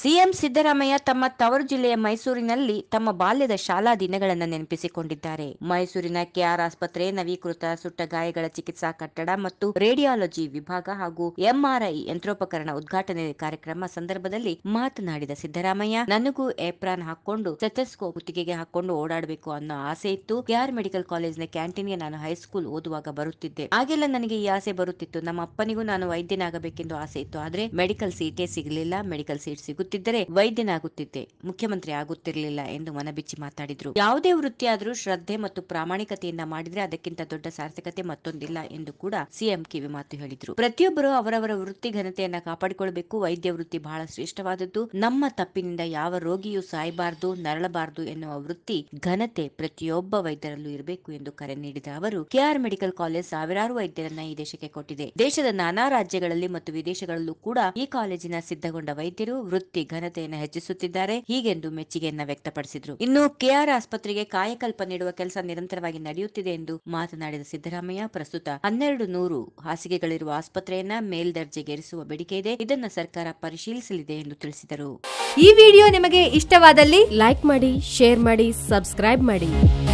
CM Siddaramaiah ತಮ್ಮ ತವರು ಜಿಲ್ಲೆಯ ಮೈಸೂರಿನಲ್ಲಿ ತಮ್ಮ ಬಾಲ್ಯದ ಶಾಲಾ ದಿನಗಳನ್ನು ನೆನಪಿಸಿಕೊಂಡಿದ್ದಾರೆ. ಮೈಸೂರಿನ ಕೆಆರ್ ಆಸ್ಪತ್ರೆ, ನವೀಕೃತ ಸುಟ್ಟ ಗಾಯಗಳ ಚಿಕಿತ್ಸಾ ಕಟ್ಟಡ ಮತ್ತು ರೇಡಿಯಾಲಜಿ ವಿಭಾಗ ಹಾಗೂ ಎಂಆರ್ಐ ಯಂತ್ರೋಪಕರಣ ಉದ್ಘಾಟನೆ ಕಾರ್ಯಕ್ರಮ ಸಂದರ್ಭದಲ್ಲಿ ಮಾತನಾಡಿದ ಸಿದ್ದರಾಮಯ್ಯ, ನನಗೂ ಏಪ್ರಾನ್ ಹಾಕೊಂಡು ಸೆಥೆಸ್ಕೋ ಗುತ್ತಿಗೆಗೆ ಹಾಕೊಂಡು ಓಡಾಡಬೇಕು ಅನ್ನೋ ಆಸೆ ಇತ್ತು. ಕೆಆರ್ ಮೆಡಿಕಲ್ ಕಾಲೇಜ್ನ ಕ್ಯಾಂಟೀನ್ಗೆ ನಾನು ಹೈಸ್ಕೂಲ್ ಓದುವಾಗ ಬರುತ್ತಿದ್ದೆ. ಆಗೆಲ್ಲ ನನಗೆ ಈ ಆಸೆ ಬರುತ್ತಿತ್ತು. ನಮ್ಮ ಅಪ್ಪನಿಗೂ ನಾನು ವೈದ್ಯನಾಗಬೇಕೆಂದು ಆಸೆ ಇತ್ತು. ಆದ್ರೆ ಮೆಡಿಕಲ್ ಸೀಟೇ ಸಿಗಲಿಲ್ಲ. ಮೆಡಿಕಲ್ ಸೀಟ್ ಸಿಗುತ್ತಿದ್ದರೆ ವೈದ್ಯನಾಗುತ್ತಿದ್ದೆ. ಮುಖ್ಯಮಂತ್ರಿ ಆಗುತ್ತಿರಲಿಲ್ಲ ಎಂದು ಮನಬಿಚ್ಚಿ ಮಾತಾಡಿದ್ರು. ಯಾವುದೇ ವೃತ್ತಿಯಾದರೂ ಶ್ರದ್ಧೆ ಮತ್ತು ಪ್ರಾಮಾಣಿಕತೆಯಿಂದ ಮಾಡಿದ್ರೆ ಅದಕ್ಕಿಂತ ದೊಡ್ಡ ಸಾರ್ಥಕತೆ ಮತ್ತೊಂದಿಲ್ಲ ಎಂದು ಕೂಡ ಸಿಎಂ ಕಿವಿ ಮಾತು ಹೇಳಿದ್ರು. ಪ್ರತಿಯೊಬ್ಬರು ಅವರವರ ವೃತ್ತಿ ಘನತೆಯನ್ನ ಕಾಪಾಡಿಕೊಳ್ಳಬೇಕು ವೈದ್ಯ ವೃತ್ತಿ ಬಹಳ ಶ್ರೇಷ್ಠವಾದದ್ದು. ನಮ್ಮ ತಪ್ಪಿನಿಂದ ಯಾವ ರೋಗಿಯೂ ಸಾಯಬಾರದು, ನರಳಬಾರದು ಎನ್ನುವ ವೃತ್ತಿ ಘನತೆ ಪ್ರತಿಯೊಬ್ಬ ವೈದ್ಯರಲ್ಲೂ ಇರಬೇಕು ಎಂದು ಕರೆ ನೀಡಿದ ಅವರು ಕೆಆರ್ ಮೆಡಿಕಲ್ ಕಾಲೇಜ್ ಸಾವಿರಾರು ವೈದ್ಯರನ್ನ ಈ ದೇಶಕ್ಕೆ ಕೊಟ್ಟಿದೆ. ದೇಶದ ನಾನಾ ರಾಜ್ಯಗಳಲ್ಲಿ ಮತ್ತು ವಿದೇಶಗಳಲ್ಲೂ ಕೂಡ ಈ ಕಾಲೇಜಿನ ಸಿದ್ಧಗೊಂಡ ವೈದ್ಯರು ವೃತ್ತಿ ಘನತೆಯನ್ನು ಹೆಚ್ಚಿಸುತ್ತಿದ್ದಾರೆ. ಹೀಗೆಂದು ಮೆಚ್ಚುಗೆಯನ್ನ ವ್ಯಕ್ತಪಡಿಸಿದರು. ಇನ್ನು ಕೆಆರ್ ಆಸ್ಪತ್ರೆಗೆ ಕಾಯಕಲ್ಪ ನೀಡುವ ಕೆಲಸ ನಿರಂತರವಾಗಿ ನಡೆಯುತ್ತಿದೆ ಎಂದು ಮಾತನಾಡಿದ ಸಿದ್ದರಾಮಯ್ಯ, ಪ್ರಸ್ತುತ ಹನ್ನೆರಡು ನೂರು ಹಾಸಿಗೆಗಳಿರುವ ಆಸ್ಪತ್ರೆಯನ್ನ ಮೇಲ್ದರ್ಜೆಗೇರಿಸುವ ಬೇಡಿಕೆ ಇದೆ. ಇದನ್ನು ಸರ್ಕಾರ ಪರಿಶೀಲಿಸಲಿದೆ ಎಂದು ತಿಳಿಸಿದರು. ಈ ವಿಡಿಯೋ ನಿಮಗೆ ಇಷ್ಟವಾದಲ್ಲಿ ಲೈಕ್ ಮಾಡಿ, ಶೇರ್ ಮಾಡಿ, ಸಬ್ಸ್ಕ್ರೈಬ್ ಮಾಡಿ.